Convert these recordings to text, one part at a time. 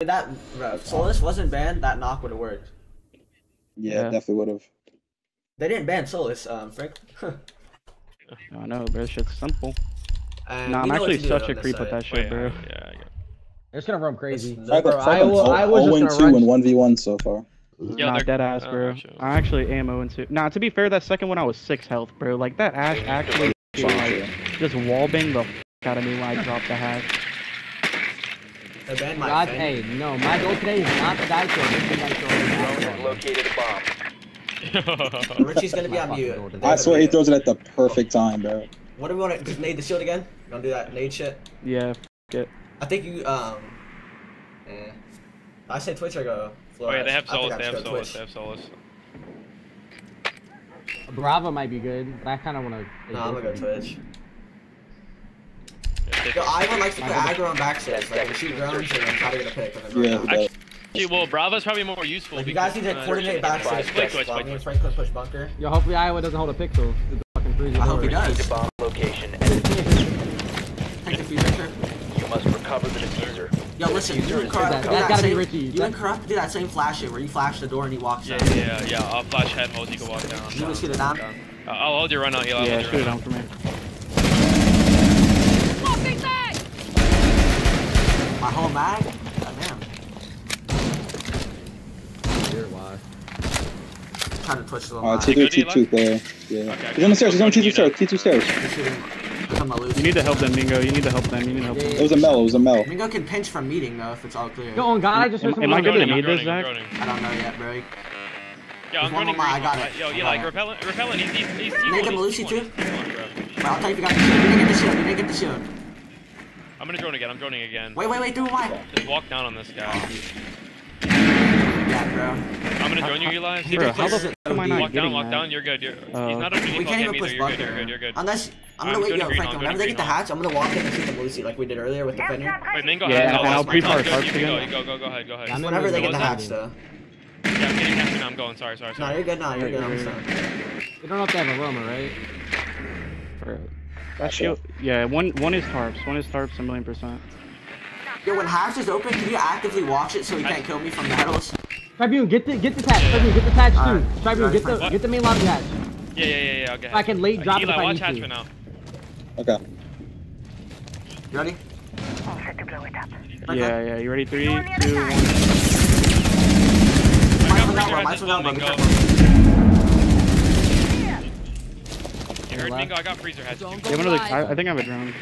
If that bro, if Solis wasn't banned, that knock would have worked. Yeah, Yeah. definitely would have. They didn't ban Solis, um, Frank. I know, bro. Shit's simple. And Nah, I'm we know what actually such a this creep with that shit, bro. Yeah, yeah. They're gonna run crazy. It's- Bro, I, will, I was 0 just 2 run. and 1v1 so far. Yeah, nah, dead ass, uh, bro. gotcha. I actually am 0 2. Nah, to be fair, that second one I was 6 health, bro. Like, that Ash actually like, just wallbang the f out of me when I dropped the hash. They banned my God, hey, no, my goal today is not the die kill. This is die Drone kill. has located a bomb. Richie's gonna be on My mute. fucking I swear he throws it at the perfect time, bro. What do we want to just nade the shield again? Don't do that nade shit. Yeah, f it. I think you um. Eh. I say Twitch or go. Oh yeah, they have I Solis. They have go Solis. They have Solis. Brava might be good, but I kind of want to. No, I'm gonna go Twitch. Yeah, they- Yo, Ivan likes to put aggro on backstairs, like we shoot drones and then try to get a pick. Yeah, run he Actually, well, Brava's probably more useful. Like you guys need to uh, coordinate While Twitch, me and Twitch. Franklin push bunker. Yo, hopefully Iowa doesn't hold a pixel. It's a fucking freezing I hope he does. Proceed to bomb location and Take the future you must recover the diffuser. Yo, listen, you and Corrupt That- do that's that gotta same. Richie. You and Corrupt do that same flash shit where you flash the door and he walks Yeah, out. yeah, yeah. I'll flash head hold. You can walk down. You wanna shoot it down? Uh, I'll hold your run out. Eli. Yeah, shoot it down for me. My whole mag. Goddamn. Weird, why? Trying to twitch a little. Uh. T3, T2 there. Yeah. Okay. He's on the stairs, he's on T2 you stairs. T2 stairs. Just shooting. Become a loose. You need to help them, Mingo. You need to help them. You need to help them. It was a Mel, it was a Mel. Mingo can pinch from meeting though if it's all clear. Yo, on God, I just heard Am- am I I'm good to need this, Zach? I don't know yet, bro. Yeah, I'm running I got it. Yo, I Eli, got it. repellent, repellent. He's he's he's Make him he's Lucy too? he's T1, bro. Bro, I'll tell you if you got the shield. You didn't get the shield. You didn't get the shield. I'm gonna drone again. I'm droning again. Wait, wait, wait. Do why? Just walk down on this guy. Yeah, bro. I'm gonna drone you, Eli. See Bro, how clear. the f am I not Walk down, walk that? down. You're good. You're, Uh, he's not We underneath can't game even either. push You're good. bunker. You're good. You're good. Unless I'm I'm gonna wait, doing yo, green Frank. Whenever doing they get the hatch, I'm gonna walk in and shoot them Lucy like we did earlier with the Fenrir. Wait, Mingo Yeah, has I'll this. pre-fire Sounds good. tarps You can go. again. Go. Go. Go ahead. Go ahead. Whenever they get the hatch, though. Yeah, I'm getting hatched now. I'm going. Sorry. Sorry. sorry. No, you're good. No, you're good. I'm Right, just. You don't know if they have a Roma, right? Bro. That shield. Yeah, one one is tarps. One is tarps a million percent. Yo, when hatch is open, can you actively watch it so he can't kill me from the headless? Tribune, get the get the hatch. Tribune, get this hatch too. Alright. Tribune, get the What? get the main lobby hatch. Yeah, yeah, yeah, yeah. Okay. I can late drop it Eli, if I watch need hatch to. for now. Okay. You ready? Yeah, yeah. You ready? Three, two, one. I Mine's got went out, bro. freezer Mine's hatches went out, bro. on Be Mingo. You heard Mingo? I got freezer hatches. Yeah, I'm gonna, I, I think I have a drone.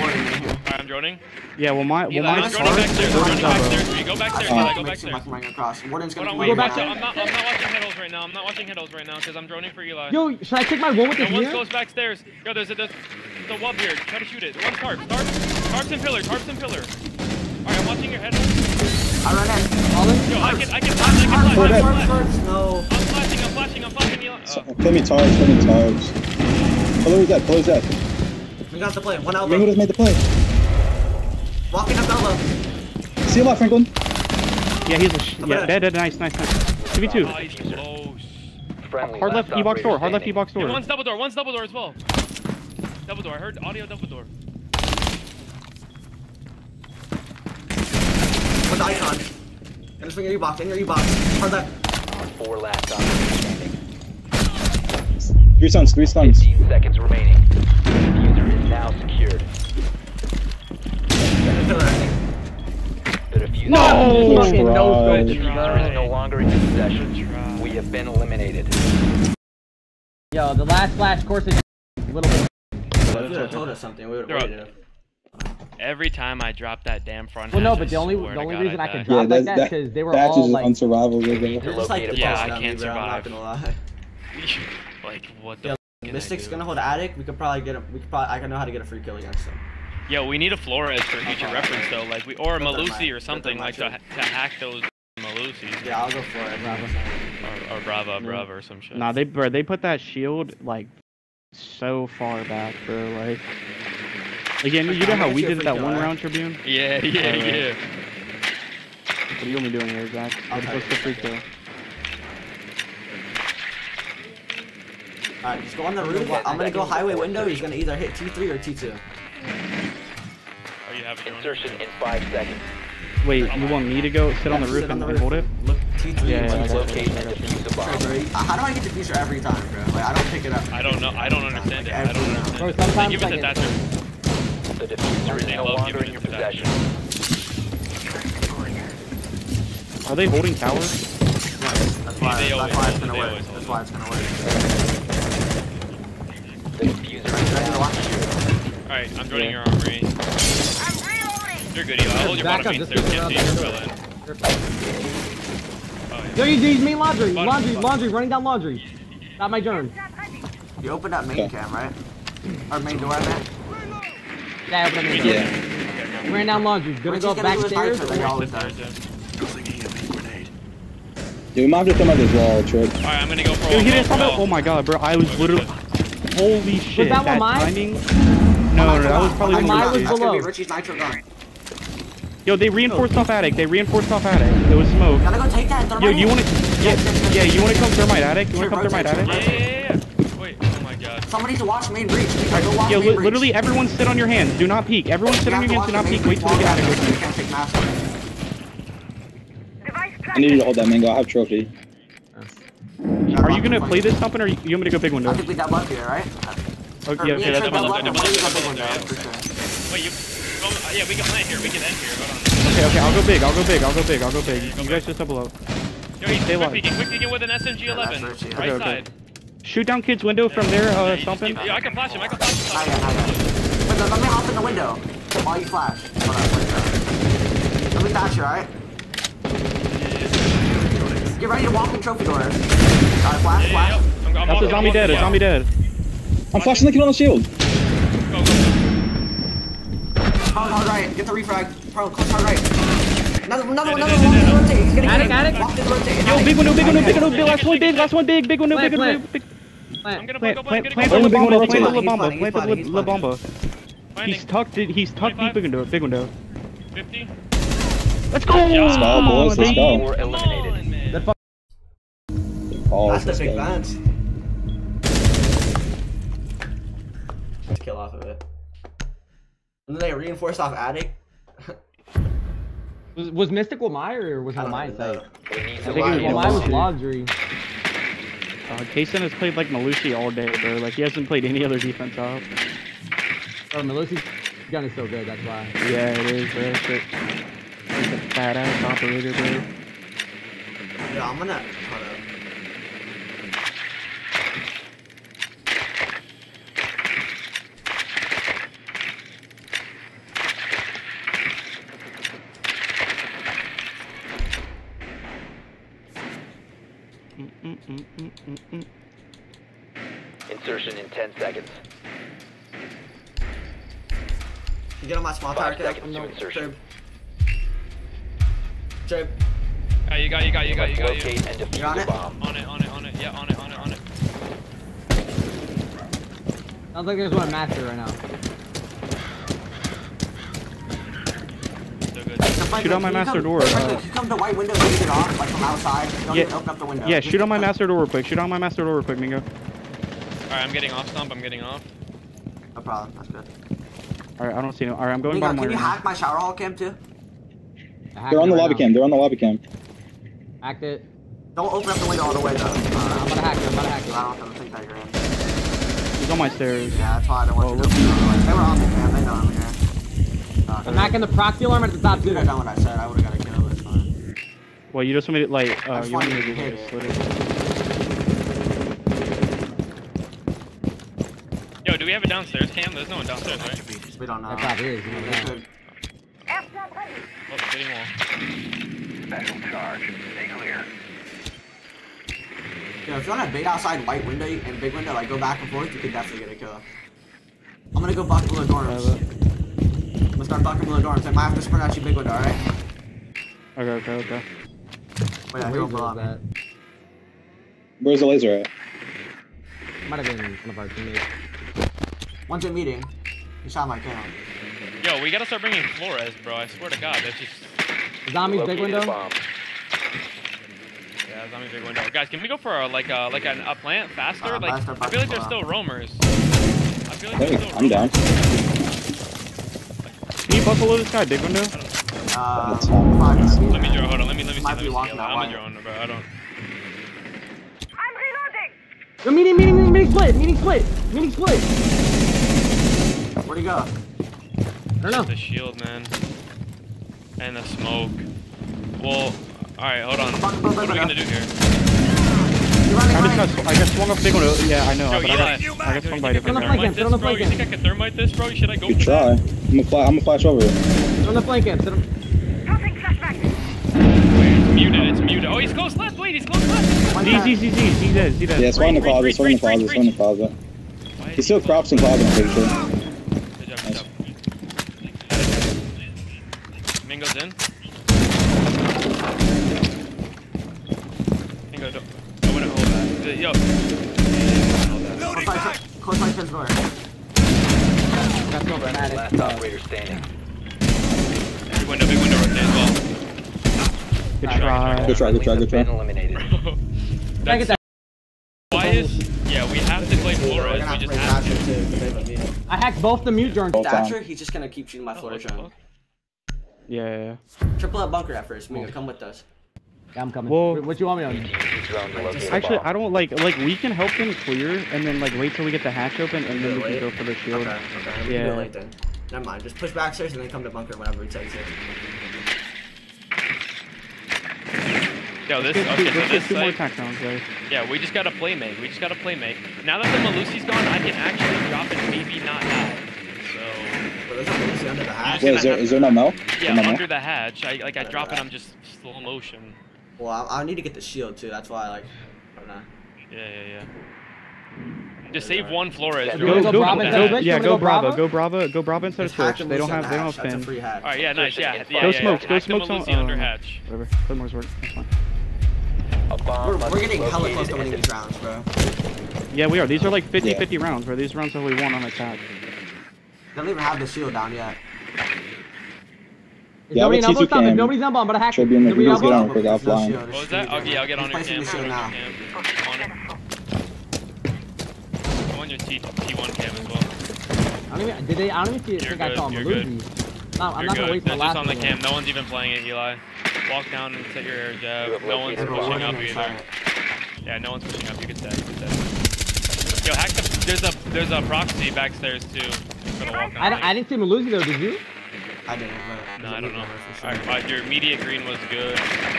Warning in here. Alright, I'm droning. Yeah, well, my well, my I'm droning back stairs. I'm droning back stairs. for you. Go back stairs. Eli, go back Makes him stairs. like I'm running across. Warden's Hold gonna on, wait. Go waiting back so. I'm not. I'm not watching headles right now. I'm not watching headles right now because I'm droning for Eli. Yo, should I take my one with the No, one here? goes back stairs. Yo, there's a there's the wub here. Try to shoot it. One's tarp. Tarp. Tarps and pillar. Tarps and pillar. Alright, I'm watching your head. I run in. All in? Yo, I can I can flash. I can flash. I can flash. No. I'm flashing. I'm flashing. I'm flashing. So, Uh, play me tarps, play me tarps. Pillar's dead, pillar's dead. We got the play. One elbow. just made the play. Walking up elbow. See you lot, Franklin. yeah, he's a sh- Okay. yeah, dead, dead, nice, nice, nice. Two v two. oh, close. Friendly Hard left e box door. Hard left e box And door. one's double door. One's double door as well. Double door. I heard audio double door. With the icon. And swing your U-box. In your U-box. Hard left. Four last operators standing. Three stuns, three stuns. 15 seconds remaining. The diffuser is now secured. Pillar, I think. The diffuser No! Fucking Try. no The scope. is no longer in possession. We have been eliminated. Yo, the last flash course is a little bit. If you would have told us something, we would have waited. Every time I drop that damn front Well, no, but the only the only God reason I die. could Yeah, drop like that's, that that, because they were that all is like. unsurvivable. bro. You're just like the Yeah, boss I can't bro. I'm not survive. gonna lie. like what the? Yeah, f- can Mystic's gonna hold attic. We could probably get him. We could probably. I can know how to get a free kill against him. Yo, we need a Flores for future uh-huh. reference though, like we or a Put that in Melusi or something like to, to hack those Melusis Yeah, I'll go for it. or, or Brava mm. Brava or some shit. Nah, they bro, they put that shield like so far back, bro. Like, again, you know how we did free that one alright? round Tribune? Yeah, yeah, Alright. yeah. What are you only doing here, Zach? I'll You're try supposed to to- free kill. Alright, just go on the roof. I'm gonna go highway window. He's gonna either hit T3 or T2. Oh, you have a drone? Insertion in five seconds. Wait, you want me to go sit on the roof and, the roof. hold it? Look, T3. Yeah, yeah, like, I. Locate and defuse the bomb. Trey, uh, How do I get diffuser every time, bro? Like, I don't pick it up. I don't know. I don't understand it. I don't understand Bro, it. sometimes Give it to I Thatcher. The diffuser is no longer in your it to that. possession. Are they holding towers? That's why, They that's why it's gonna work. That's why it's gonna work. The diffuser is Ready to down. watch? Alright, I'm joining your armory. You're good, Eli. I'll hold your Back bottom up, main stairs. Can't see around you. the You're filling. Oh, yeah. There you do, main laundry, Bottom, laundry, bottom. laundry, running down laundry. Not my turn. You opened up main Okay. cam, right? Or main door, man. Yeah, open up main Yeah. door. Ran down laundry. Gonna Richie's go gonna do his backstairs. nitro like he always does. Yeah, we might have to come out this wall, Trip. Alright, I'm gonna go for Dude, one. he didn't for stop it. all. Oh my god, bro. I was literally. Holy shit. Was that one mine? timing. Oh no, no, no, that was probably Mine one was of That's gonna be below. Richie's nitro gun. Yo, they reinforced off attic. They reinforced off attic. There was smoke. Gotta go take that and throw Yo, you wanna? Yeah, yeah. You wanna come thermite attic? You wanna come thermite rotate, attic? Somebody to watch main breach. Nico, go watch Yo, main li- breach. literally everyone sit on your hands. Do not peek. Everyone sit You on your hands. Do watch not peek. Wait till we get attic. wall with down, you. You can't take massive. I need you to hold that mango. I have trophy. Are you gonna play this something or you you want me to go big window? I think we got up here, right? Oh, Or yeah, okay, that's Trey double up, double and up, Why do you go double big up, window? yeah. Wait, you. Go, uh, yeah, we can plant here. We can end here. Hold on. Okay, okay. I'll go big. I'll go big. I'll go big. I'll go big. You guys just double up. Yo, he's Stay quick alive. peeking. Quick peeking with an SMG 11. Yeah, right right, yeah. Okay, side. Shoot down kids window from there. Uh, you something. Yeah, I can flash him. I can flash him. Not yet, not yet. Wait, let let me hop in the window while you flash. Hold on, wait, Let me thatch you, alright? Get ready to walk in trophy doors. Alright, flash, Yeah, yeah, flash. yeah. I'm, I'm That's a zombie dead. A zombie dead. I'm flashing the kid on the shield. Go, go, go. Hard, hard right. Get the refrag. Pro, close hard right. Another, another, Yeah, another. yeah, Walk yeah, in yeah. rotate. He's getting Attic, hit. attic. Walk in rotate. Yo, big window, big window, big window. Big, last one big. Last one big. Big window, big Plant, window. Plant. I'm gonna Plant, go, go, plant, go, plant go, the go. Only La Bamba. Plant the rotate. La Bamba. He's Plant the he's La La. Bamba. He's tucked. He's tucked deep 25. big window. Big window. 50. Let's go. Let's go, boys. Let's go. Four Come eliminated. on, man. Oh, That's the let's big go. vent. Kill off of it. And then they reinforced off attic. Was, was Mystic Lamai or was I it don't my even site? know. We need I think it was locate Well, a mine was laundry. Uh, Kaysen has played like Melusi all day, bro. Like he hasn't played any other defense off. Oh, Melusi's gun is so good, that's why. Yeah, it is, bro. Shit. He's a badass operator, bro. Yeah, I'm gonna. Hold up. Mm, mm, mm, mm. Insertion in 10 seconds. You get on my small tower Five kill. seconds to insertion. Jabe. Jabe. Yeah, you got, you got, you got, you got, you. Locate and defuse You on the it? bomb. On it, on it, on it. Yeah, on it, on it, on it. Sounds like there's one master right now. So good. So Franklin, Shoot out my master come- door, Franklin, can you come to white window and get it off, like from outside? Don't Yeah. open up the window. Yeah, Just shoot on my master door real quick. Shoot on my master door real quick, Mingo. Alright, I'm getting off stomp. I'm getting off. No problem, that's good. Alright, I don't see him. Alright, I'm going Mingo, bottom can you hack my shower hall cam too? They're on the right lobby now. cam. They're on the lobby cam. Hacked it. Don't open up the window all the way though. Uh, I'm gonna hack it, I'm gonna hack it. I don't want to think that you're in. He's on my stairs. Yeah, that's why I don't want Oh, you to open it the way. They were on me, man. They know I'm here. Uh, I'm hacking the proxy alarm at the top If too. you'd have done what I said, I would've got a kill, but it's fine. Well, you just want me to, like, uh, just you want want me you to to do hit this. it. Slit it. Yo, do we have a downstairs cam? There's no one downstairs, right? We don't know. That top is, you never They know. could. Oh, getting wall. You know, if you want to bait outside white window and big window, like go back and forth, you could definitely get a kill. I'm gonna go buck below dorms. I'm gonna start bucking below dorms. I might have to sprint out you big window, alright? Okay, okay, okay. Wait, I What hear laser below that? Where's the laser at? Might have been one of our teammates. One's in meeting. He shot my kill. Yo, we gotta start bringing Flores, bro. I swear to God, that's just. Zombies big Located a window. Yeah, zombie big window. Guys, can we go for a, like a like an, a plant faster? Uh, like faster, I feel like there's still roamers. I feel like Hey, there's still I'm down. roamers. Can you buffalo this guy, big window? I don't know. Uh, That's fine. five minutes. Let me drone. Hold on. Let me let me see. Might Let be me see. walking that I'm way. a drone, bro. I don't. Yo, meeting, meeting, meeting, meeting split, meeting split, meeting split. Where'd he go? I don't know. The shield, man. And the smoke. Well, alright, hold on. What are we gonna do here? You're running I right. just got, I got swung off big one. Yeah, I know. Yo, but Eli. I got, I got swung by a different Sit on the guy. flank, thermite sit this, on? You think I can thermite this, bro? Should I go Good for try. that? I'm gonna fly. I'm gonna flash over. Sit on the flank camp. Sit on. Wait, it's muted. It's muted. Oh, he's close left. Wait, he's close left. One Z, tap. Z, Z, Z, Z, dead, Z, dead. Yeah, it's one in the closet. breach, It's one in the closet. It's one in the closet. He still crops in closet. I'm pretty sure. Last operator standing. Big window, big window right there as well. Good try. Good try. Good try. Good try. been eliminated. Can I get that? Why is. Yeah, we have to play We're Flores. gonna We have to just bring have Thatcher to. to the big meeting. I hacked both the mute drones. Both times. Thatcher, he's just gonna keep shooting my Oh, floor what the drone. fuck? Yeah, yeah, yeah. Triple up bunker at first. Mingo, come with us. Yeah, I'm coming. Well- what you want me on? Drone to locate a Actually. I don't like like we can help them clear and then like wait till we get the hatch open and then we can go for the shield. Okay, okay. We Yeah. Can do it late then. Never mind. Just push back stairs and then come to bunker whenever he takes it. Yo, this. Let's Okay, get two, so let's this get two more site. attack rounds, guys. Yeah, we just gotta play make. We just gotta play make. Now that the Melusi's gone, I can actually drop and maybe not die. So But there's a under the hatch. Wait, is there is there no milk? yeah, No Mel? under the hatch. I like I drop it. I'm just slow motion. Well, I, I need to get the shield too. That's why, like, I don't know. Yeah, yeah, yeah. Just save one Flores. Yeah, Go, Go, go go, Brava go, instead of Twitch? You yeah, go go Brava, Brava? go Brava, go Brava instead of It's hatch Twitch. and They don't have, they don't have Finn. Alright, yeah, nice, yeah. yeah Go yeah, smokes, yeah. go Hack the smokes on. Under um, hatch. Whatever, Claymores work. That's fine. We're, we're getting hella close to winning these rounds, bro. Yeah, we are. These are like 50 Yeah. 50 rounds, bro. These rounds that we won on attack. They don't even have the shield down yet. Is Yeah, nobody but in elbow? T2 Stop it. cam Nobody's elbow. I'm gonna hack it. should be in Nobody videos, get elbow? on. quick, There's offline. What was that? Okay, I'll get on He's your placing cam. the shield now. On your cam. I'm on it. I'm on your T T1 cam as well. I don't even, did they? I don't even see, You're think I good, saw you're Melusi. No, I'm You're not gonna good. wait for They're the just last on the cam. No one's even playing it, Eli. Walk down and set your air You jab. No one's located Yeah, but pushing up either. Yeah, no one's pushing up. You can set. You can set. Yo, hack the. There's a there's a proxy backstairs too. I'm gonna walk down. I, don't, I didn't see Melusi though. Did you? I didn't, but No, I don't know. Sure. Alright, uh, your immediate green was good.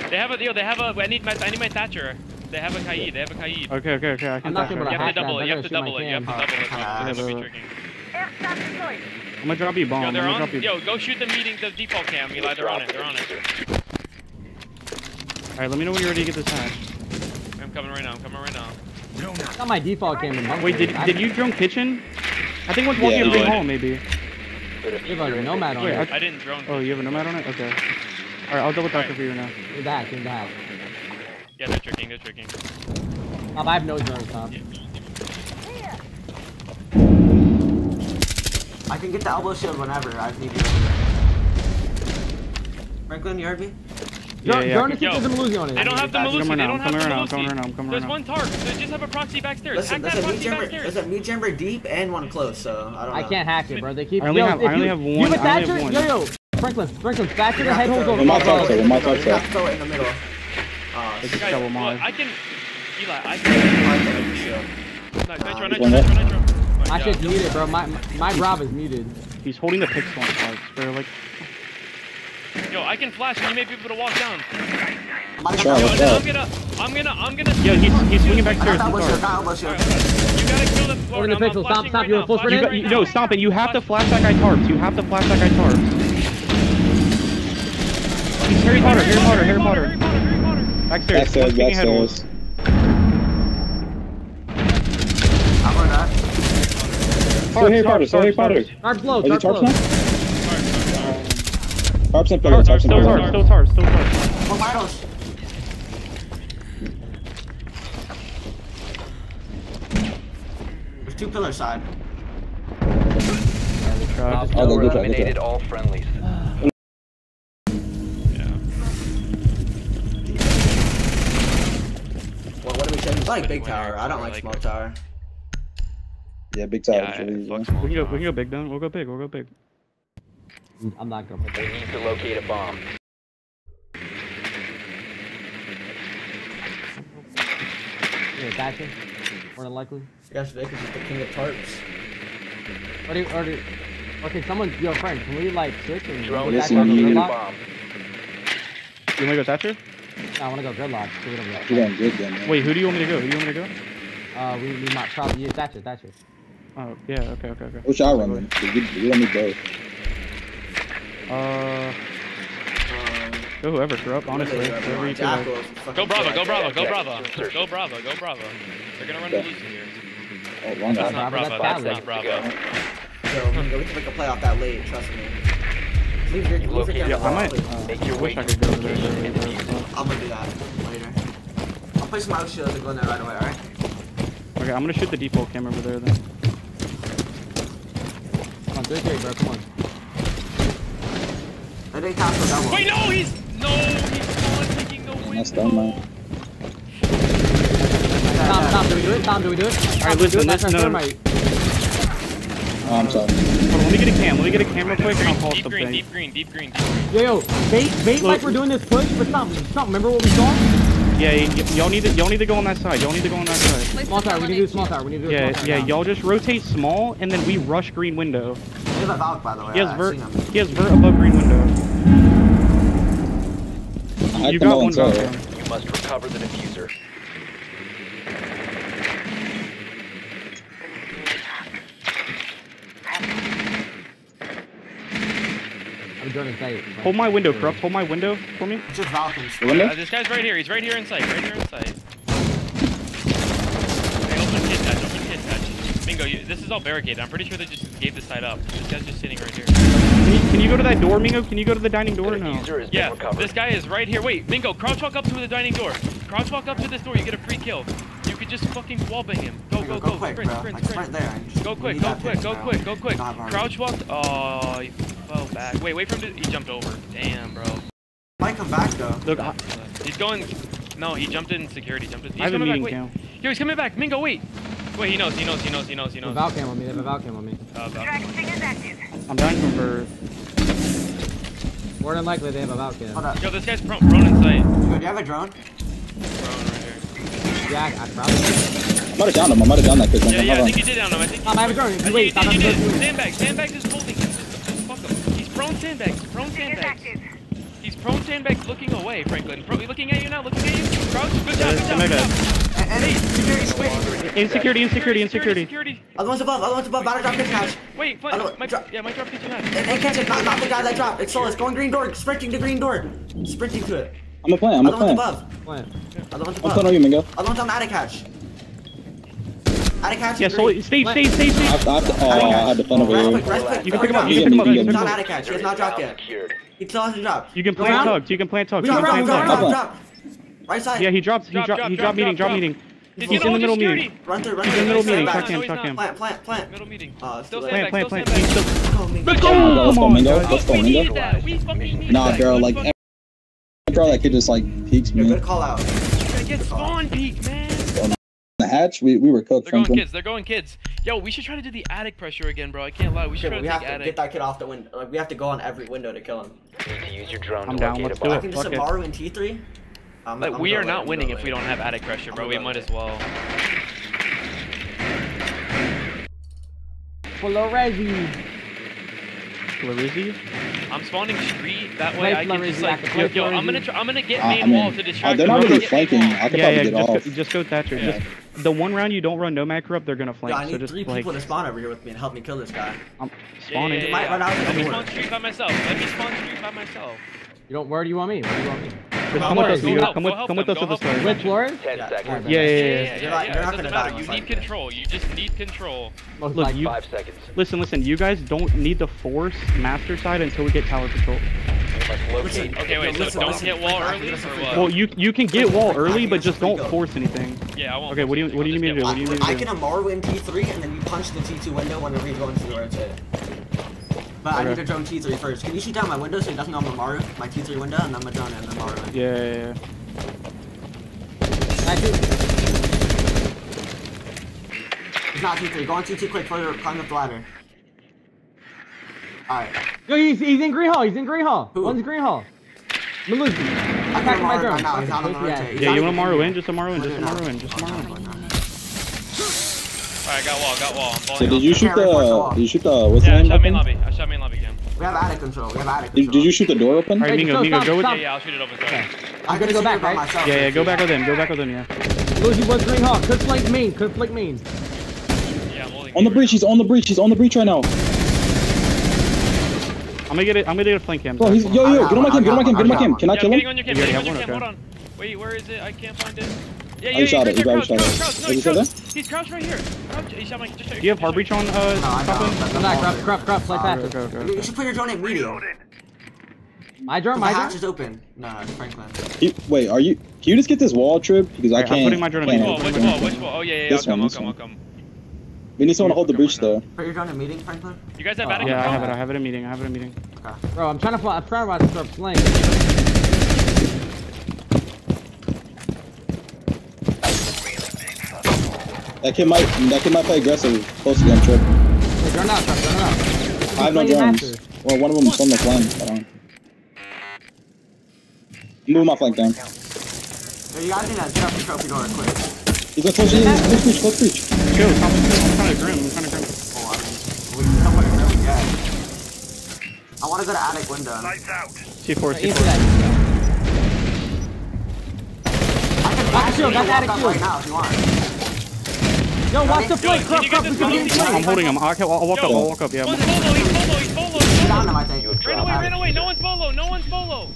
They have a yo. They have a. I need my. I need my Thatcher. They have a Kaid. They have a Kaid. Okay, okay, okay. I can I'm not touch gonna her. You have to double it. You have to double it. Ah. You have to double it. That would be yeah. tricking. I'm gonna drop you a bomb. Yo, I'm they're on. you. Yo, go shoot the meeting, the default cam. Eli, they're on it. They're on it. Alright, let me know when you're ready to get this hatch. I'm coming right now. I'm coming right now. It's not my default cam. in bunker. Wait, did, did you drone kitchen? I think one's walking Yeah, up he the did. hall, maybe. You have a nomad on Wait, it. I- I didn't drone. Oh, you have a nomad on it? Okay. Alright, I'll double doctor for you now. You're back. that. Give that. Yeah, they're tricking. They're tricking. Tom, I have no drones, Tom. I can get the elbow shield whenever. I need to go over there. Franklin, you heard me? Yeah, yeah. drone I to can- see if there's a Melusi on it. They don't have the Melusi. right They don't have the coming right I'm coming right now, I'm Melusi. coming There's right one tarp. They just have a proxy backstairs. Listen, Hack there's that a mute proxy chamber. backstairs. There's a mute chamber deep and one close. So I don't know. I can't hack it, bro. They keep. I only yo, have- if I only you, have You have a I only have Thatcher? Yo, yo. Franklin, Franklin, Thatcher the head holds over. My top top of side, it. my You have to throw it in the middle. Uh, They Guys, double look. I can. Eli, I can. shield. No, Nitro, Nah, Nitro, Nitro, there. Nitro. My Yeah. shit's muted, bro. My my Rob is muted. He's holding the pixel on parts, bro. Like, Yo, I can flash and you may be able to walk down. Mike, Try I Yo, it. got and then I'm gonna, I'm gonna, I'm gonna. yo, he's, he's swinging back I stairs. got He's elbow shield. hard. Got elbow shield. Alright, You gotta kill the floor. Over the I'm- I'm pixel. Stop, stop, right you're full sprint You in? got, flashing you, right no, stop it. You have to Flash- flash that guy tarps. You have to flash that guy tarps. He's Harry Potter, Harry Potter, Harry Potter. Harry Potter, Harry Potter. Backstairs. Backstairs, One's kicking head backstairs. I'm on that. Still Harry Potter, still Harry Tarps, Potter. tarps. Tarp slow, Is he tarp tarps slow. now? Tarps and pillar, Tarps, tarps and still pillar. tarps, still tarps, still tarps. More vitals. There's two pillar side. Try. Op Oh, four good try, good eliminated try. all friendlies. What do we say? We like big tower. I don't like like small it. tower. Yeah, big tower. Yeah, really fuck easy. small We can go, tower. we can go big then. We'll go big, we'll go big. I'm not gonna put We need to locate a bomb. Yeah, Thatcher. More than likely. Yes, Vic is just the king of tarps. Or do, or do, okay, someone, yo, friend, can we like switch and Drone go has Yes, Thatcher you or need located a bomb. You want me to go Thatcher? No, I want to go Gridlock. So we don't get. You're going good then, man. Wait, who do you want me to go? Who do you want me to go? Uh, we, we might probably use Thatcher, Thatcher. Oh, yeah, okay, okay, okay. What should I run then? 'Cause We, we don't need both. Uh, go whoever, corrupt, honestly. Whoever you feel like. Jackal is fucking Go Brava, go Brava, go Brava. Go Brava, go Brava. They're gonna run Yeah. the Lucy here. Oh, wrong That's guy. not Brava, Brava, that's that's Brava. not Brava. Yo, Mingo, we can make a play off that late, trust me. Leave your, leave your Yeah, I might. Uh, Make your I wish I could go the there. location and but- defuse. I'm gonna do that later. I'll play some out shields and go in there right away, alright? Okay, I'm gonna shoot the default camera over there then. Come on, do it, do it, bro. Come on. I didn't capture that one. Wait, no, he's no, he's not taking the window. That's dumb, man. Tom, Tom, do we do it? Tom, do we do it? Alright, do listen, it? That's listen, our no, thermite. Oh, I'm sorry. Hold on, let me get a cam. Let me get a camera quick and I'll pause Deep the green, thing. deep green, deep green, deep green. Yo, yo, bait, bait like we're doing this push, but Tom, Tom, remember what we saw? Yeah, y- y- y'all need to y'all need to go on that side. Y'all need to go on that side. Small tower, we need to do small tower, we need to do a Yeah, small tower yeah. now. Y'all just rotate small and then we rush green window. They have a Valk, by the way. He has vert. seen. He has vert above green window. I had You them got all one inside. Valkyrie. You must recover the diffuser. I'm doing it tight. Hold my window, corrupt. Hold my window for me. It's just Valkyries. Uh, this guy's right here. He's right here in sight. Right here in sight. Hey, open kid touch. Open kid touch. Bingo. You, this is all barricaded. I'm pretty sure they just gave the side up. This guy's just sitting right here. Can you, can you go to that door, Mingo? Can you go to the dining door? or No. Yeah, this guy is right here. Wait, Mingo, Crouch walk up to the dining door. Crouch walk up to this door. You get a free kill. You could just fucking wallbang him. Go, go, Go go. quick, sprint, bro. sprint, Like, sprint. sprint there. and just- Go we quick, need go that quick, pitch, go bro. quick, go quick. Not hard. Crouch walked. Oh, he fell back. Wait, wait for him to. He jumped over. Damn, bro. Might come back, though. Look, I, He's going. No, he jumped in security. Jumped in. He's I have a coming meeting back. Wait. cam. Yo, he's coming back. Mingo, wait. Wait, he knows. He knows. He knows. He knows. He They have knows. a Valcam on me, they have a Valcam on me. Uh, about- I'm dying from vert. More than likely they have a Hold Valcam. up. Yo, this guy's pro- prone in sight. Yo, do you have a drone? Prone right here. Yeah, I, I probably. I might have downed him. I might have downed that quick. Yeah, yeah. I think on. you did down him. I think. Tom, I have a drone. I think wait, you Tom, did. I'm You gonna did. do Sandbag. Sandbag just holding him. Just, just fuck him. He's prone sandbags. Prone sandbags. He's prone sandbags looking away, Franklin. Pro- looking at you now. Looking at you. Crouch. Good job. Good job. Good job. And, and hey, security, wait. Insecurity, insecurity, insecurity. Other one's above, other one's above. Battle drop pitch catch. Wait, I don't- fl- drop- yeah, might drop kitchen And, and catch it, not, not the guy that dropped. It's Solis. Going green door. Sprinting to green door. Sprinting to it. I'm a plan. I'm a Other one's plan. above. Plant. Other one's I'm playing on you, Mingo. Other one's on attic catch. Attic catch. Yeah, and so green. stage, stage, stage, I have to, I have to, oh, I had to fun over Rest here. rest quick. You can pick him up, you can He's pick him up, you can on pick him attic catch. He has not dropped yet. He still hasn't dropped. You can plant Around? tugs. You can plant tugs. Drop, drop, drop, drop, drop. Right side. Yeah, he dropped. He Drop, dropped. He drop, dropped meeting. drop, Drop drop. meeting. He's He's in the middle meeting. Run through, run He's in the middle meeting. Tuck him. Tuck him. Plant, plant, plant. Middle meeting. Oh, it's Still too stand late. Plant, plant, plant. stand He's back. still. Go, Mingo. Let's go. my let's go, on, Mingo. Let's go, Mingo. needed that. We fucking needed Nah, that. bro, like, fucking- Bro, eh, that kid just like peeks Yeah, me. good call out. gotta get spawn peak, man. The hatch, we, we were cooked, They're going Franklin. kids. They're going kids. Yo, we should try to do the attic pressure again, bro. I can't lie. We should try We to have take to attic. get that kid off the window. Like, we have to go on every window to kill him. You need to use your drone I'm to down, let's a do I it. can do Fuck some it. Maru and T3. I'm, Like, I'm we are not late, winning if we don't have attic pressure, bro. We gonna might as well. Full of resi. Larizzi? I'm spawning street. That way Play I can Flores, just like, play yo, yo, I'm gonna try, I'm gonna get Uh, main I mean, wall to uh, distract. they're not really gonna get flanking. I could Yeah, probably yeah. get Just off. go, just go Thatcher. Yeah. Just the one round you don't run no macro up, they're gonna flank. Yo, I so need just three like people to spawn over here with me and help me kill this guy. I'm Yeah, yeah, spawning. yeah, might run out of Let the me door. spawn street by myself. Let me spawn street by myself. You don't. Where do you want me? Where do you want me? Just come with Flores, us, go Mingo. help, Come go with, help come with them, us go at the help them. start. With Flores? Ten Yeah. seconds. Alright, Yeah, yeah, Yeah, yeah. yeah, yeah. You're yeah, not- yeah. you're not It gonna doesn't die matter. on You site, need man. control. You just need control. Most Look, likely. you Five seconds. listen, listen. You guys don't need to force master side until we get tower control. You must locate. Listen, Okay, wait. Yo, So listen, don't listen, get wall I can early get us a or free what? go. Well, you you can get wall I can early, get but us a just free don't go. force anything. Yeah, I won't. Okay, what do you- force what do you I'll need me just to get do? What wall. do you need me I, to I can Amaru in T3 and then you punch the T2 window whenever you go into the rotate. But I need to drone T3 first. Can you shoot down my window so he doesn't know I'm Amaru? My T3 window and then I'm gonna drone it and then Amaru. it. Yeah, yeah, yeah. Thatcher. He's not T3. Go on T2 quick. Further, climb up the ladder. Alright. Yo, he's, he's in green hall. He's in green hall. Who? One's green hall. Melusi. I Attacking can my drone. right now. He's not on the rotate. He's Yeah, you want Amaru here. in? Just Amaru in, just We're doing Amaru in, just We're Amaru in. That. Alright, got wall, got wall. I'm So did you shoot the the? Did you shoot the? What's Yeah, the name? shot main lobby. I shot main lobby again. We have attic control. We have attic Did, control. did you shoot the door open? Alright, Mingo, Mingo, go with. stop. Yeah, yeah, I'll shoot it open. Sorry. I I'm can gonna go back, by right? myself. Yeah, yeah, go back with him, go back with him, yeah. Melusi was green hall. Could flank main. Could flank main. Yeah, I'm holding On the breach. He's on the breach. He's on the breach right now. I'm gonna get it, I'm gonna get a flank cam. Bro, he's yo yo. Get on my cam. Get on my cam. Get on my cam. Can I kill him? getting on your cam. Getting on your cam. Hold on. Wait, where is it? I can't find it. Yeah, Oh, yeah, you he's shot it. You there. already Crouch, shot it. crouch, crouch. No, Is he's he. He's crouched right here. Crouch. He shot my. Just Do you have hard breach on, uh, No, I top don't. end? That's Come not back, all crop, crop, crop. Play Go, faster. go, go. You should put your drone in medium. My drone, my hatch drone. is open. No, it's Franklin. He, wait, are you? Can you just get this wall trip? Because I Alright, I'm can't. putting my drone in can't Which wall? Which wall? Which wall? Oh yeah, yeah. I'll This come. one, I'll this come. I'll one. come. We need someone to hold the Come breach on now. though. Put your drone in medium, Franklin. You guys have Oh, attic Yeah, I have it, I have it in meeting, I have it in meeting. Okay. Bro, I'm trying to fly. I'm trying to ride a sharp flank. That kid might. That kid might play aggressive. Close to them trip. Hey, drone out, drone out. I have no Playing drones. Well, one of them's on the flank. Hold on. Move my flank down. So you guys need to set up the trophy door quick. He's gonna close. Close breach. Close breach. Chill, I'm, I'm trying to grim, I'm trying to grim. Oh, I mean, we can tell what you're really get. I want to go to attic window. I C4, Right, into C4. that. can Got the actually shield, got attic up shield. right now if you want. Yo, watch the Yo, flank. can Crop, you crop. get We can be in Melusi? I'm holding him, I'll, I'll walk Yo. up, I'll walk up, yeah. One's I'm- bolo. He's bolo. He's bolo. He's on bolo. them, I think. Ran away. out Ran of away. No one's bolo. No one's bolo.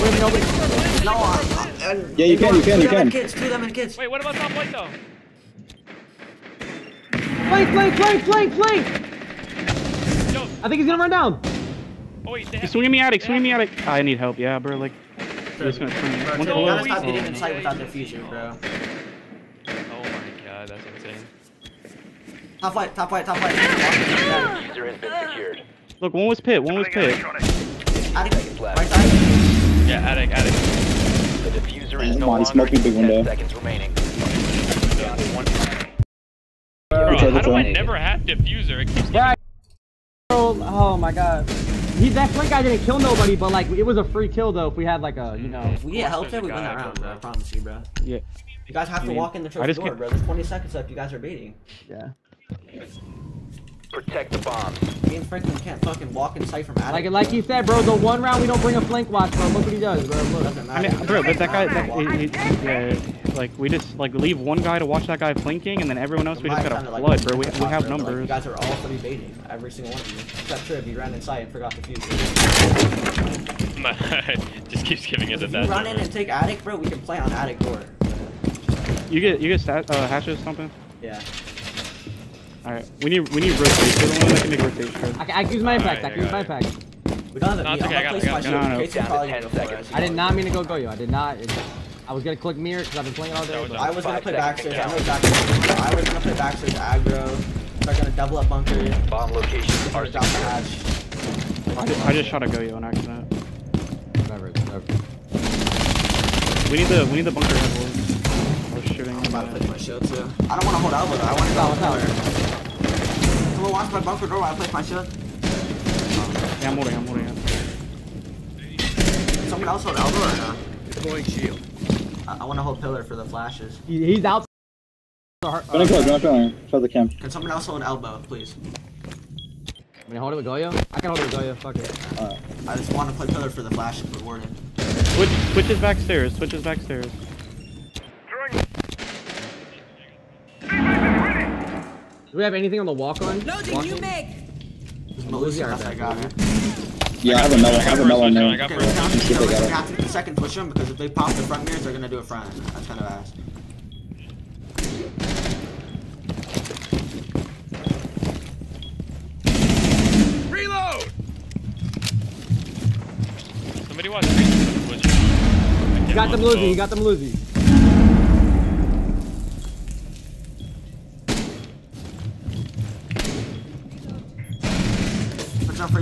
Wait, nobody. No, uh, and Yeah, you can, you can, you two of them can. kids, two of them kids. Wait, what about top white though? Flank, flank, flank, flank, flank. Yo. I think he's gonna run down. Oh wait. He's have swinging me attic, they swinging me have- attic. I need help, yeah, bro, like. I'm just gonna swing. Bro, One's you below. gotta stop Oh, getting in sight without yeah. diffusion, bro. That's insane. Top white, top white, top white. Diffuser has been secured. Look, one was pit, one was pit. Attic, left. right side. Yeah, attic, attic. The diffuser is Come no on, longer smoking big window. seconds remaining. Down to one. Bro, how do I never have diffuser? It keeps Right. Oh my god. He, that flank guy didn't kill nobody, but like it was a free kill though if we had like a you know. Mm-hmm. If we get help there, we There's win that round, bro. I promise you, bro. Yeah. You guys have to mean, walk in the I trophy just door, can't- bro. There's 20 seconds left. You guys are baiting. Yeah. Protect the bombs. Me and Franklin can't fucking walk in sight from attic. Like like he said, bro, the one round we don't bring a flank watch, bro. Look what he does, bro. Look. Doesn't I mean, bro, but that guy, that, he, he, yeah, like, we just, like, leave one guy to watch that guy flanking, and then everyone else, we just gotta sound like flood, bro. We, we have bro, but, like, numbers. you guys are all fully baiting. Every single one of you. Except Trib, you ran in sight and forgot the fuse. just keeps giving us a If you bad run in and take attic, bro, we can play on attic door. You get, you get stat, uh, hatches something? Yeah. Alright, we need, we need rotate. You're the one that can make rotation. I, can- I can use my impact. I can use my I impact. We don't have a No, I'm gonna place my I shield. No, no, down to 10 gonna go for seconds. I did not mean to go go yo. I did not. It, I was gonna click mirror because I've been playing all day. Was I was gonna play seconds backstairs. I know count. exactly what to do. I was gonna play backstairs aggro. Start gonna double up bunker. Bomb locations are Drop the hatch. I just, I just shot a Goyo on accident. whatever. whatever. We need the, we need the bunker head about to place my shield too. I don't wanna hold elbow though. I wanna go What's with what's pillar. Someone watch my bunker door while I place my shield. Yeah, I'm holding, I'm holding. Someone else hold elbow or no? Deploying shield. I, I wanna hold pillar for the flashes. He, he's out. So hard- Don't go. Don't go. Show the cam. Can someone else hold elbow, please? I mean, hold it with Goyo. I can hold it with Goyo. Fuck it. I just wanna play pillar for the flashes with Warden. Switch, switch is backstairs, switch is backstairs. Do we have anything on the walk on? Loading Walking? new mag. Just Melusi, that's I got it. Yeah, I have a mellow. I have a mellow I name. got Okay, first we have, You see if they to, got we it. have to second push them because if they pop the front mirrors, they're gonna do a front. That's kind of ass. Reload. Somebody watch Reese. He got them losing. He got them losing.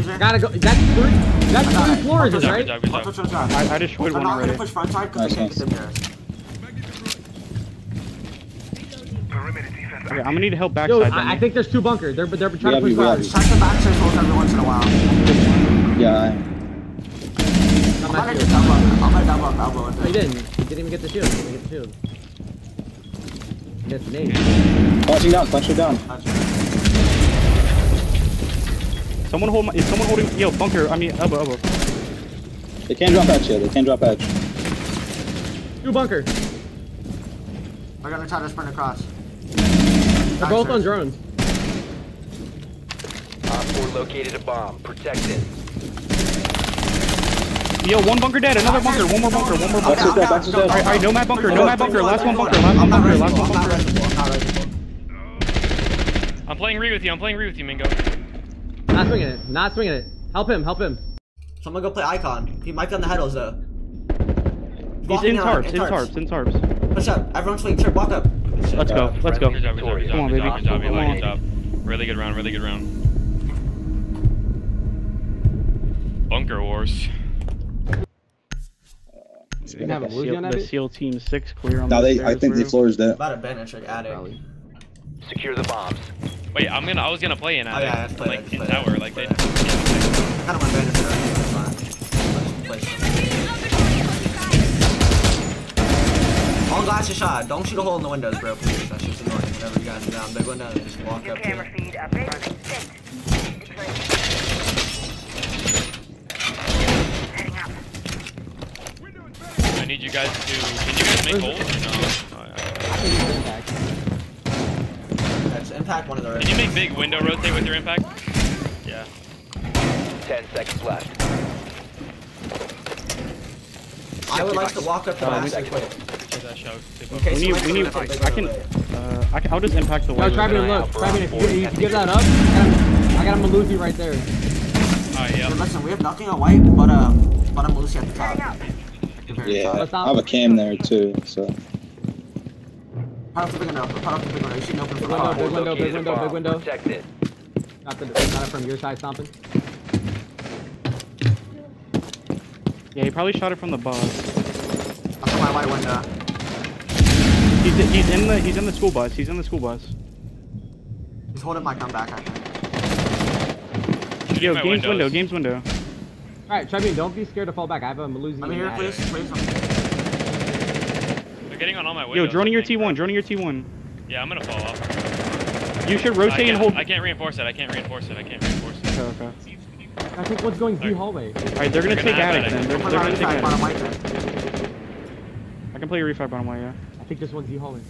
Push freezer. Gotta go. That's three. That's three it. floors, Good right? good job, good Watch job. which one's on. I, I destroyed I'm one not gonna push front side because Nice, they can't get nice. the. Okay, I'm gonna need help backside. Yo. I, I think there's two bunkers. They're they're trying Yeah, to push we- we. Check the backside holes every once in a while. Yeah. I'm I'm gonna here. double. I'm gonna double up elbow No, he didn't. He didn't even get the shield. He didn't get the shield. He gets the nade. I, flashing down, flashing down. Someone hold my. Is someone holding? Yo, bunker. I mean, elbow, elbow. They can't drop edge yet. They can't drop edge. Two bunker. We're gonna try to sprint across. They're both on drones. Op 4 located a bomb. Protect it. Yo, one bunker dead. Another bunker. One more bunker. One more bunker. Back is dead, back is dead. Alright, alright, no map bunker, no Go, map go, bunker, last one bunker, last one bunker, last one I'm bunker. ready for it, I'm not ready for it. I'm playing re with you. I'm playing re with you, Mingo. Not swinging it. Not swinging it. Help him. Help him. Someone go play icon. He might be on the headles though. He's Walking in out, tarps, in tarps, in tarps. Push up. Everyone swing. Trip. Walk up. Let's go, let's go. Good job, good job, good job, Come on, good baby. job, good job, Come on. good job. Really good round, really good round. Bunker wars. You have a The Luigi SEAL, the? SEAL team six clear on Now the they, I stairs, think the bro. floor is dead. About a banish like attic. Probably. Secure the bombs. Wait, I'm gonna. I was gonna play in uh, Oh, yeah, let's play like that, in let's play tower, that, like they. let's I kind of want banish there. That's fine. Let's play. All glass is shot. Don't shoot a hole in the windows, bro. Please. That's just annoying. Whenever you guys are down, big window, just walk New up to camera it. feed update. Sent. Heading up. I need you guys to. Can you guys make holes or no? Oh, yeah. I think he's impact. One of the. Can you make big window rotate with your impact? Yeah. 10 seconds left. I would like to walk up to Uh, back we- real quick. Check that show. In case We need, we need, I can, window. uh, I can, I'll just impact the Yo, wall. Travian, eye look. out Travian, if you, if you give that up, I got him, I got him a Lucy right there. Alright, yeah. Listen, we have nothing on white, but uh, but I'm Lucy at the top. Heading up. The very Yeah, I have a cam there too, so. Cut off the big window. Cut off the big window. You should open for Big the window, car. big window, big window, big window. Protect it. Not, the, not from your side stomping. Yeah, he probably shot it from the boss. Up to my white window. He's, he's in the, he's in the school bus. He's in the school bus. He's holding my comeback, I think. Yo, my games window, games window. Alright, Travian, don't be scared to fall back. I have a Melusi. Let me hear it, please. Please. They're getting on all my Yo, droning your T1, droning your T1. Yeah, I'm gonna fall off. You should rotate and hold. I can't reinforce it. I can't reinforce it. I can't reinforce it. Okay, okay. I think what's going Z hallway. Alright, they're gonna They're take gonna have attic then. They're, they're gonna take bottom attic. white then. I can play your refi bottom way, yeah. I think this one's Z hallway.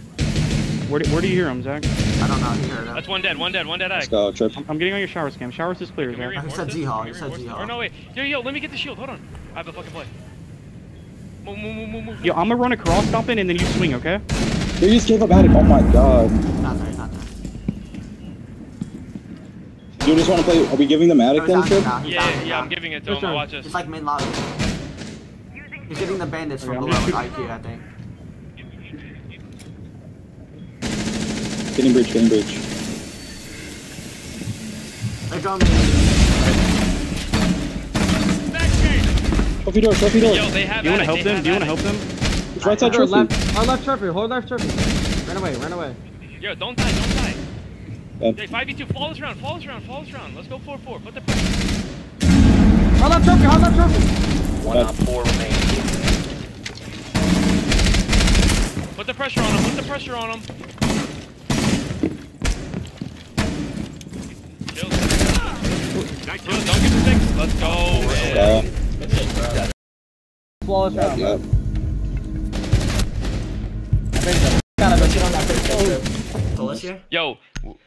Where do, where do you hear him, Zach? I don't know. You heard him. That's one dead. One dead. One dead. Let's Attic. go, Trip. I'm, I'm getting on your shower scam. Showers is clear, Can we Zach. reinforce said this? Z-Hall, Can we he said reinforce Z-Hall. this? Or no, wait. Yo, yo, let me get the shield. Hold on. I have a fucking play. Move, move, move, move, move. Yo, I'm gonna run across stomping and then you swing, okay? They just gave up attic. Oh my god. Not there. Not there. You just want to play? Are we giving them attic He's then, down, Trip? he's down, he's Yeah, yeah, yeah, I'm giving it to Good him. turn. Watch this. It's like mid lobby. He's getting the bandits from Okay, I'm below with IQ, I think. Getting bridge, getting bridge. They're going Trophy door, trophy door. Yo, they have Do you wanna help them? Do you wanna help them? It's right side Hold trophy. left, hold left trophy, hold left trophy. Run away, run away. Yo, don't die, don't die. Yeah. Hey, 5v2, follow us around, follow us around, follow us around. Let's go 4-4. Put the Hold left trophy, hold left trophy. One Left. op 4 remaining. put the pressure on him, put the pressure on him. Kills. Kills, don't get the six. Let's go. Yeah. Flawless Yeah. round. yeah. Felicia? Yo, w-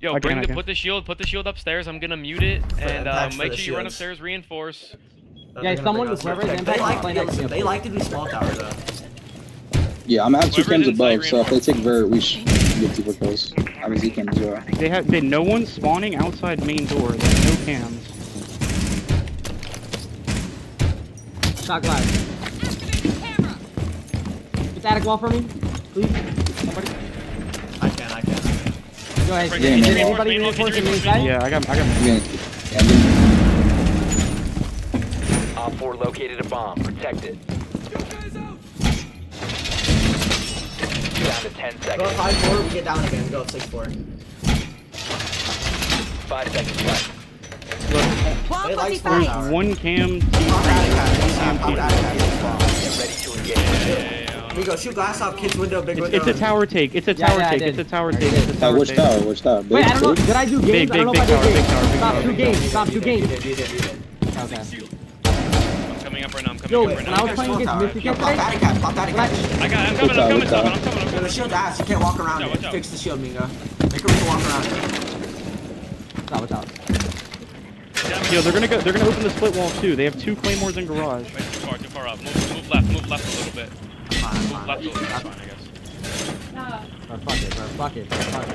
yo, I bring I the put the shield, put the shield upstairs. I'm gonna mute it, and uh, make the sure you run upstairs, reinforce. Yeah, someone with whoever's They like, play yeah, to listen, they like to be small tower though. Yeah, I'm at two Whoever's cams inside above, so if they take vert, we should get deeper kills. I have a Z cam as well. They have they no one's spawning outside main door. There's no cams. Shot glass. Get the attic wall for me, please. Somebody. I can, I can. Go ahead. Bring Yeah, Is man. anybody Reinforce, reinforcing the inside? Yeah, I got I got. I'm yeah, Op 4 located a bomb. Protect it. down to 10 Go five four, we get down again. Go six four. Five seconds left. They like spawn. One cam. Pop attic hatch. Pop attic hatch. Get ready to engage. Yeah, We go shoot glass off kids window big It's, window. it's a tower take. It's a tower take. It's a tower take. It's a tower which take. tower? Which tower? Wait, I don't know. Did I do games? Big, I don't know big, if I did big tower, Stop, two games. Stop, two games. did, you did, you did. Okay. I'm coming up right now. I'm coming Yo, up when right I was playing against Mystic Yo, pop yesterday, attic hatch. Pop attic hatch. I got. I'm coming. I'm coming. I'm coming. I'm coming. Yo, the shield ass. You can't walk around Watch out, it. watch out. Fix the shield, Mingo. Make her walk around it. Stop, what's up? Yo, they're gonna go. They're gonna open the split wall too. They have two claymores in garage. Wait, too far. Too far up. Move. Move left. Move left a little bit. Fine, Move fine. left a little bit. That's fine, I guess. Bro, fuck it, bro. Fuck it, bro. Fuck it.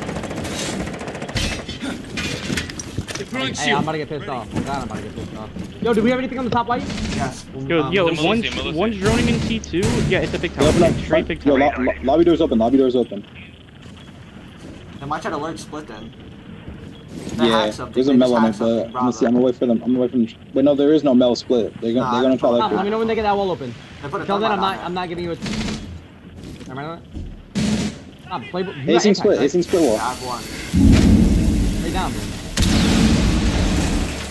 Hey, I'm about to get pissed off. God, I'm about to get pissed off. Yo, do we have anything on the top light? Yes. Yo, Um, yo, the one's Melissa, Melissa. one's droning in T2. Yeah, it's a big Yo, tower. open. Straight big Yo, tower. lo- lo- lobby doors open. Lobby doors open. They might try to lurk split then. They Yeah, hack something. there's a They mel on hack it, but I'm something. gonna see. I'm Bravo. gonna wait for them. I'm gonna wait for them. Wait, no, there is no mel split. They're gonna, Nah, they're gonna try I- like. Let me know when they get that wall open. They put a Tell them I'm thermite not, on I'm not giving you a... Am I not? Stop, play... you got Acing impact, split. right? Acing split it. wall. Yeah, I have one. Stay down.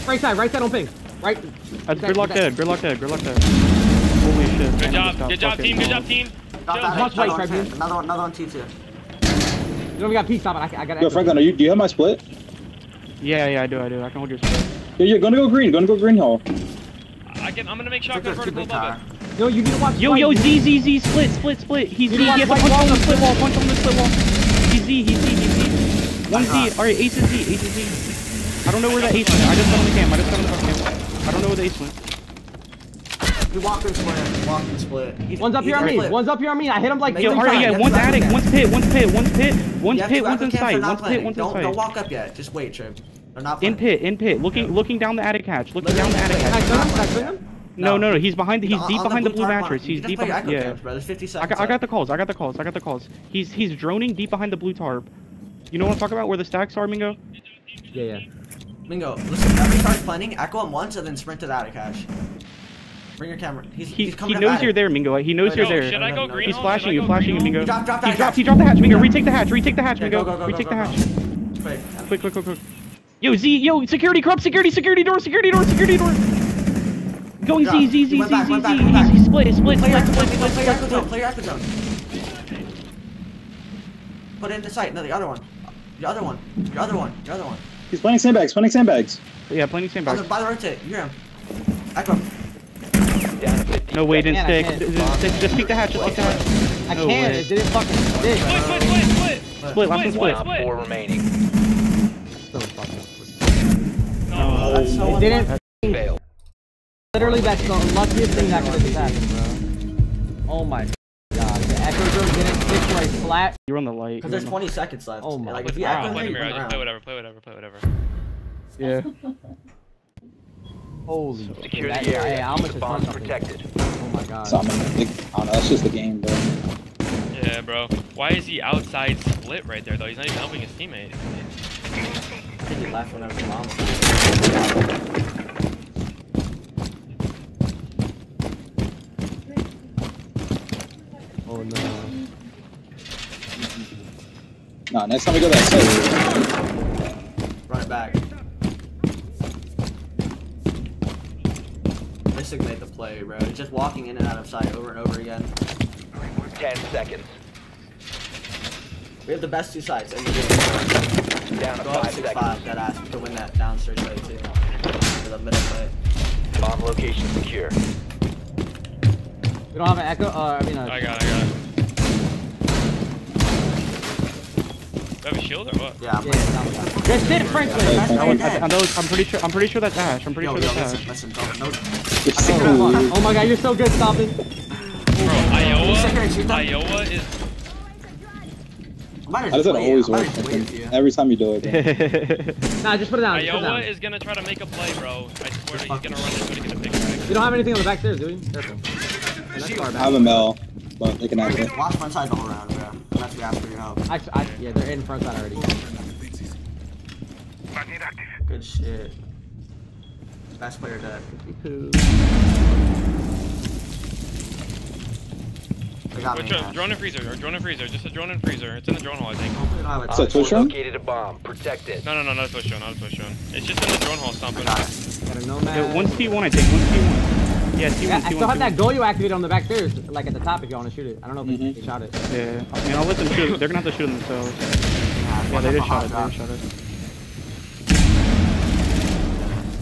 Right side, right side on ping. Right. Uh, That's Back, gridlock back. dead. Gridlock dead. Gridlock dead. Holy shit. Good job. Good job, fucking team. Good job, team. Drop Chill. that. Another white, one, Another one. Another one. T2. You know we got peace, stop it. I, I got Yo, Franklin, are you? Do you have my split? Yeah, yeah, I do. I do. I can hold your split. Yeah, you're gonna go green. Gonna go green hall. I can. I'm gonna make sure I Victor, convert two it above tower. it. Yo, you need to watch Yo, yo, Z, Z, Z, split, split, split. He's Z. You You want have to white punch on the split wall. Punch on the split wall. He's Z. He's Z. He's Z. One Z. All right, ace is Z. Ace is Z. I don't know where that ace went. I just got on the cam. I just got on the cam. I don't know where the ace went. You walk and split. Walk and split. He's- One's up here on me. split. One's up here on me. I hit him like Make Yo, three all right, yeah. That's One's what attic. saying. One's pit. One's pit. One's pit. One's You have pit. two One's applicants, inside. they're One's pit. planning. One's Don't, don't walk up yet. Just wait, Trib. They're not In pit. In pit. Looking, looking down the attic hatch. Looking down the attic Can I hatch. him? Can I turn him? No, no, no. He's behind. The, he's On- deep on behind the blue tarp, mattress. He's deep behind. echo Yeah. cams, bro. There's 50 I got, I got the calls. I got the calls. I got the calls. He's he's droning deep behind the blue tarp. You know what I'm talking about? Where the stacks are, Mingo? Yeah, yeah. Mingo, listen. Whenever he starts planning, echo him once and then sprint to the attic hash. Bring your camera. He's, He, he's he coming up knows you're there, Mingo. He knows Yo, you're Yo, there. should I go green? He's flashing I you, flashing you, hole? Mingo. Drop, drop He that dropped. He dropped the hatch, Mingo. Retake the hatch. Retake the hatch, Yeah, go, Mingo. go, go, Retake go, the hatch. Quick. Quick, quick, quick, quick. Yo, Z, yo, security, corrupt security, security door, security door, security door. Going Drop. Z, Z, He Z, Z, back, Z, went back, Z. went back. He's split, split, Play your split, echo split, zone. split, Play your echo split, zone. split. Play your echo zone. Put it in the site. No, the other one. The other one. Your other one. Your other one. He's playing sandbags. Playing sandbags. Yeah, plenty of On sandbags. the, by the rotate. You hear him. Echo. Down to 15 No, wait, didn't Man, stick. Just- Just just peek the hatch, just peek the hatch. I No can't. way. It didn't fucking stick. Split, split, split, split. Split, last one Split, split. Op split. 4 remaining. So fucking- No. That's so It didn't. Failed. Literally, that's the luckiest thing that could have happened, bro. Oh my god. The echo drone didn't stick to a flat. You're on the light. Because there's 20 seconds left. Oh my Like, Play if you the echo mirage, play him, the you Play around. whatever, play whatever, play whatever. Yeah. Holy Secure that- the area. Hey, how much The bomb's protected. Oh my god. So, I mean, I I don't know. That's just the game, bro. Yeah, bro. Why is he outside split right there though? He's not even helping his teammate. I think he left whenever the mom was. Oh no. Nah, next time we go that site. Run it back. Mystic made the play, bro. He's just walking in and out of sight over and over again. 10 seconds. We have the best two sides in the game. Down to Go up 5 6 seconds. 5 that ass to win that downstairs play too. For the middle play. Bomb location secure. We don't have an echo. Uh, I mean, I uh, got, it, I got. it. Do I have a shield or what? Yeah, I'm yeah, not bad. That's it, Franklin. That's That one, it. I, I know, I'm pretty sure. I'm pretty sure that's Ash. I'm pretty Yo, sure yo, that's listen, Ash. listen, don't, no. You're so. Oh my god, you're so good, stopping. Bro, You sit here and shoot Iana. Iana is. How does just that always I might work? have just waited for you. Every time you do it, bro. Nah, just put it down. Just it Iana down. is gonna try to make a play, bro. I swear to he's gonna run into it and get a big frag. We don't have anything on the back stairs, do we? Careful. And that's far I back. have a Mel, but they can have it. Watch front side the whole round, bro. Unless we ask for your help. Actually, I, yeah, they're in front side already. Good shit. Best player dead. Poo. Like, got Which me. Drone and freezer, or drone and freezer. Just a drone and freezer. It's in the drone hall, I think. Hopefully they a Is Twitch four room? located a bomb. Protect it. No, no, no, not a push drone, not a push drone. It's just in the drone hall stomping. Got it. Got a Yeah, one T1, I think. One T1. Yeah, T1, Yeah, I T1, still have that goal you activated on the back stairs, like at the top if you want to shoot it. I don't know if Mhm. they shot it. Yeah, I mean, I'll let them shoot. They're gonna have to shoot themselves. Yeah, Yeah, they did just shot it. They just shot it.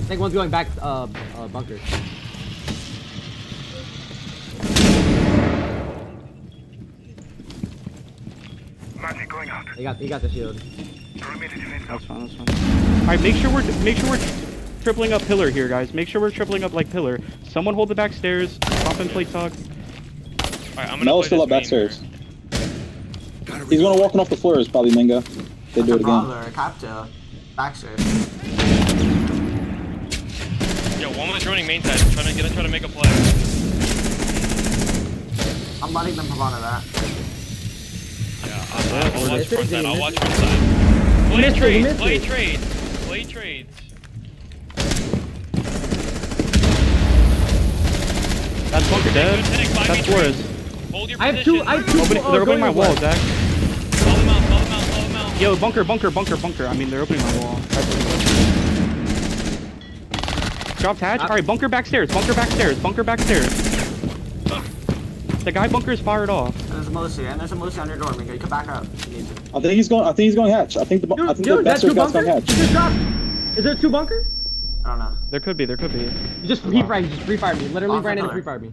I think one's going back uh, uh bunker. Magic going out. He got he got the shield. Perimeter defense That's fine. That's fine. All right, make sure we're make sure we're tripling up pillar here, guys. Make sure we're tripling up like pillar. Someone hold the back stairs. Pop and play talk. Alright, I'm gonna Melo's still this up main backstairs. here. He's gonna walking off the floors, probably Minga. They do it again. Brawler, Capta, Baxter. Yo, one was droning main side. Trying to get in, trying to make a play. I'm letting them Pavana that. Yeah, I'll, I'll, I'll watch Missed it, front side. I'll watch it? front side. Play missed trades. Play it. trades. Play trades. That's bunker Good dead. pick. Buy me That's Flores. Hold your I have two. I have two. Opening, uh, they're opening my goalies wall, left. Zach. Call them out. Call them out. Call them out. Yo, bunker, bunker, bunker, bunker. I mean, they're opening my wall. Dropped hatch. All right, bunker back stairs. Bunker back stairs. Bunker back stairs. The guy bunker is fired off. There's a Mosi, and there's a Mosi on your door, Mingo. You can back up if you need to. I think he's going. I think he's going hatch. I think the. bu- I Dude, think dude, the that's two guy's going hatch. Is there two bunker? I don't know. There could be. There could be. You just he fired. He just free fired me. Literally Off the ran in and pillar. free fired me.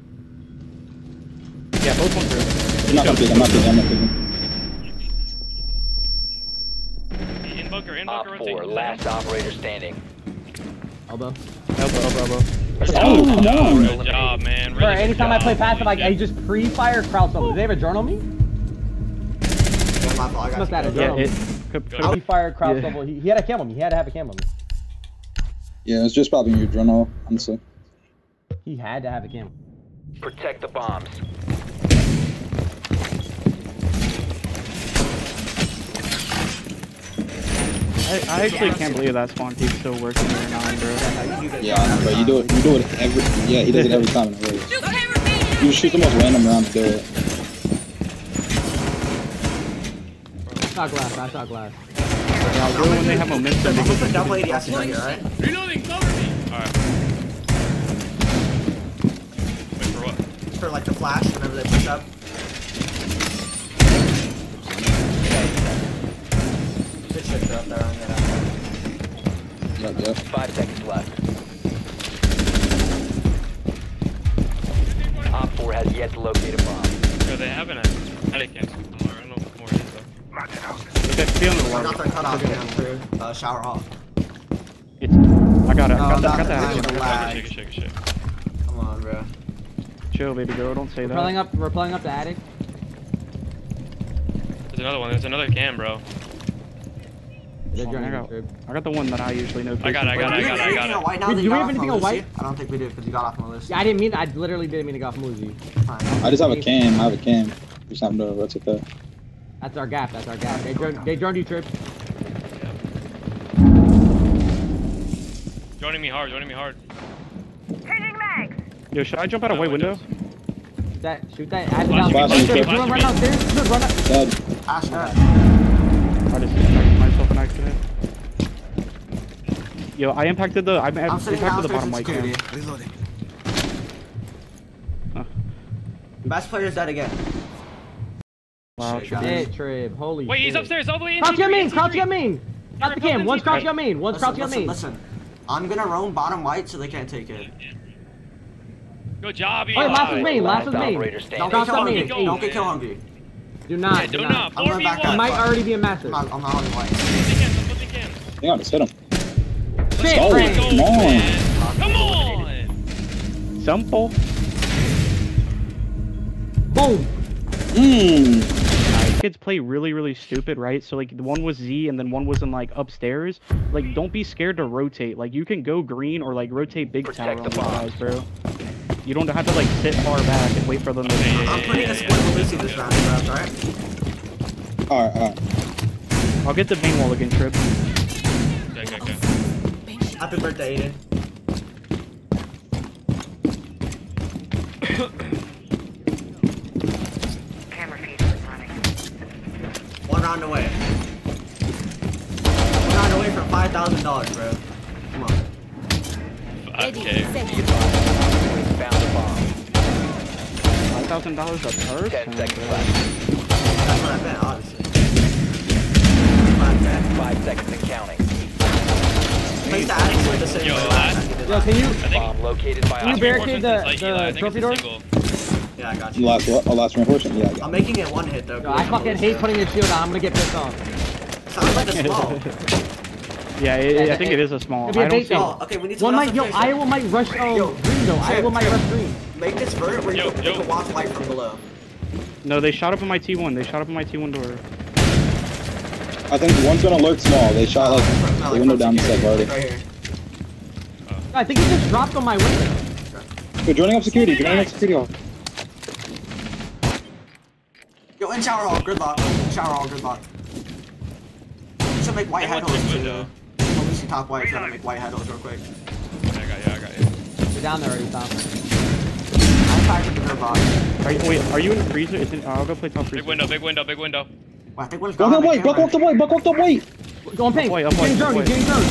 Yeah, both bunkers. I'm not gonna. I'm not picking. I'm not picking. In bunker. In Op four, last operator standing. Elbow. Elbow, elbow, elbow. Oh, come on. Good job, man. Really good anytime I play passive, like Holy I just pre-fire crowd level. Do they have a drone on me? Yeah, my fault. I got Must you. have a journal. Yeah, it could, Good. could Pre-fire crowd Yeah. level. He, he had a cam on me. He had to have a cam on me. Yeah, it's just probably your journal, honestly. He had to have a cam. Protect the bombs. I, I actually can't believe that spawn keeps still working here nine, bro. Yeah, but you do it. You do it every. Yeah, he does it every time in a race. You shoot the most random round to do it. Shot glass. I shot glass. Yeah, really when they have momentum, I'm they gonna can put double ADS right here, alright? For like the flash whenever they push up. Good shit for up there on that. Yep, yep. Five seconds left. Op four has yet to locate a bomb. So they haven't had headache camp somewhere. I don't know if more is though. Okay, be on the I got their cutoff down through uh, shower hall. It's, I got it. I Oh, got the, I got not the the- hatchet. Shake it, shake it, shake it. Come on, bro. Chill, baby girl. Don't say We're pulling that. up. We're pulling up the attic. There's another one. There's another cam, bro. Oh, I got, the. I got the one that I usually know. I got it, I got it, I Do we got have it, I anything got on it. white now Wait, do we have anything on white? I don't think we do because you got off my list. Yeah, I didn't mean. I literally didn't mean to go off Muzi. Fine. I just have a cam. I have a cam. Just happen to rotate that. That's our gap. That's our gap. They droned. They droned you, trip. Joining me hard, joining me hard. Changing mags. Yo, should I jump out a white window? Shoot that. Shoot that. Add it Flash down. me, Right flash there. me, If you wanna run flash me. downstairs, just run up. Dead. Ash, uh, I just impacted myself an accident. Yo, I impacted the. I I'm impacted the bottom white security. cam. Huh. Best player's dead again. Wow, Shit, should guys. be. Hey, Trib. Holy Wait, he's upstairs, all the way in. Crouch your T3, main. Crouch T3. your main. Not the cam. One's crouch your main. One's Listen, crouch your listen, main. listen. I'm gonna roam bottom white so they can't take it. Good job, Wait, Eli. last was main. Last was Last main. Don't get kill your main. hungry. Don't get kill man. hungry. Do not. Yeah, do do not. not. I'm going back 4v1. Might already be a I'm massive. not, I'm not holding white. The cam, flip the cam. Hang on, just hit him. Shit, go. Frank. Go, Come on. man. Come on. Simple. Boom. Mmm. Kids play really, really stupid, right? So like, the one was Z, and then one was in like upstairs. Like, don't be scared to rotate. Like, you can go green or like rotate big tower Protect on the these guys, bro. You don't have to like sit far back and wait for them to. I'm putting a split with Lucy this round, bro, alright? Alright, alright. I'll get the main wall again, Trip. Okay, okay, okay. Happy birthday, Aiden. round away. One round away from five thousand dollars, bro. Come on. Okay. Thousand dollars a person. Ten seconds left. That's what I bet, obviously. Five seconds and counting. Place the attic with the same Yo, way last time you did Yo, can you? I think Bomb located by Can you barricade the- Reinforcements the Eli. Trophy it's a door? single. Yeah, I got you. Last, oh, last reinforcement? Yeah, I got I'm making it one hit though. Yo, I fucking hate putting a shield on. I'm gonna get pissed off. Sounds like a small. Yeah, it, I think it is a small. It'd be a I don't bait see. Oh, okay, we need to One might, yo, some face. Iana might rush um, Yo, green though. Chip, Iana might rush green. Make this vert where you, Yo, can, yo. you can watch light from below. No, they shot up in my T1. They shot up in my T1 door. I think one's gonna lurk small. They shot like From- no, the window from down the step already. Right here. I think he just dropped on my window. Yo, joining up security, joining up security. hall. Yo, in shower hall, gridlock. Shower hall, gridlock. You should make white Hey, head holes this too. window? At least you top white, so gotta make white head holes real quick. Yeah, I got you. I got you. You're down there already, Tom. I'm tired of the gridlock. Are you, wait, are you in the freezer? It's in, uh, I'll go play top freezer. Big window. Big window. Big window. Well, I think what is Buck going up on white, buck up the white, buck up the white. Go on pink. Up white, up He's getting white, drone. up He's getting drone.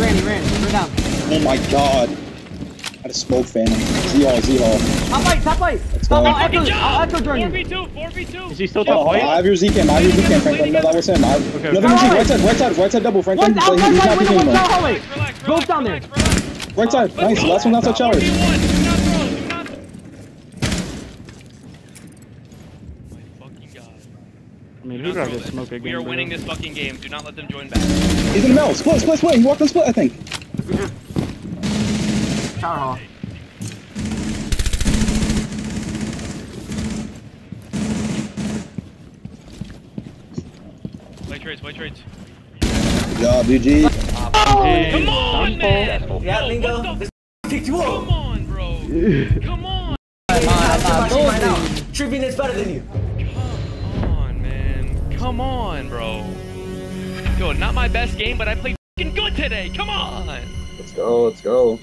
Ran, he ran. We're down. Oh my god. I had a smoke phantom. Z hall, Z hall. Top right, top right. Let's go. I'll echo, I'll echo job. drone you. 4v2. 4v2. Is he still Oh, top oh, I have your Z cam, I have your Z cam, Franklin. No, that was him. I, Okay. no, that was you. Alright. Right side, right side, right side double, Franklin. One He's, like, outside he's right not window, peeking one anymore. down hallway. Relax, relax, Both relax, down there. relax, relax. Right side, Let's nice. go. Last one outside showers. 4v1. Do not throw. Do not. My fucking god. I mean, Do who not did I throw just this. smoke again? We are winning this fucking game. Do not let them join back. He's in the middle. Split, split, split. He walked in split, I think. Shower hall. White trades. White trades. Good job, GG. Hey, Come on, man. Yeah, Yo, Lingo. This picked you Come on, bro. Come on. I'm not right now. bullshitting. Is better than you. Come on, man. Come on, bro. Yo, not my best game, but I played good today. Come on. Let's go, let's go.